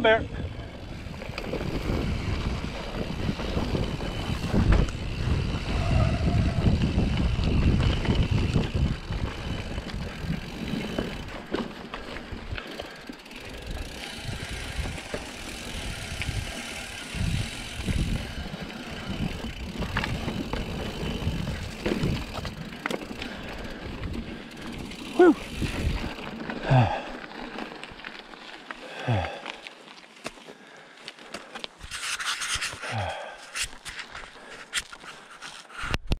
bear.